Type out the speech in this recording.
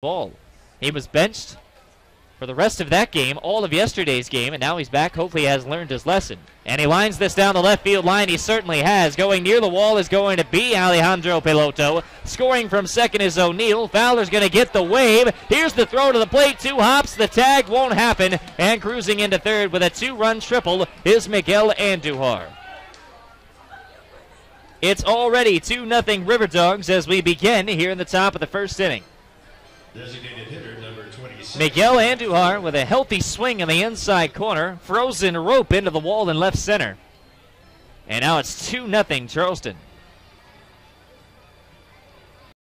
ball. He was benched for the rest of that game, all of yesterday's game, and now he's back. Hopefully, he has learned his lesson. And he lines this down the left field line. He certainly has. Going near the wall is going to be Alejandro Peloto. Scoring from second is O'Neill. Fowler's going to get the wave. Here's the throw to the plate. Two hops. The tag won't happen. And cruising into third with a two run triple is Miguel Andujar. It's already 2 0 River Dogs as we begin here in the top of the first inning. Designated hitter number 26. Miguel Andujar with a healthy swing in the inside corner, frozen rope into the wall in left center. And now it's 2 0 Charleston.